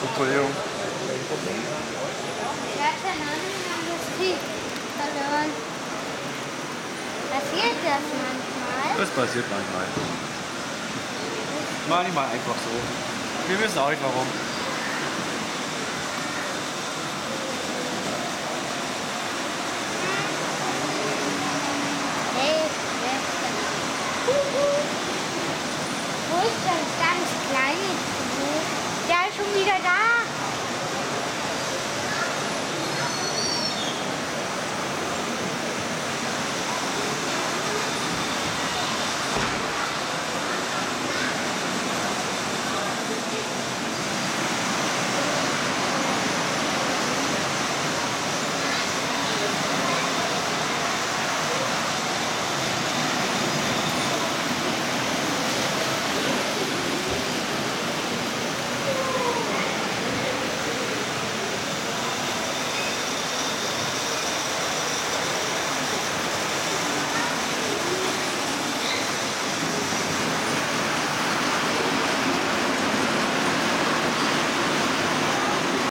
Strukturierung. Ich habe keinen Ahnung in der Industrie verloren. Passiert das manchmal? Das passiert manchmal. Manchmal einfach so. Wir wissen auch nicht warum. Wo ist das ganz kleine 还是没在家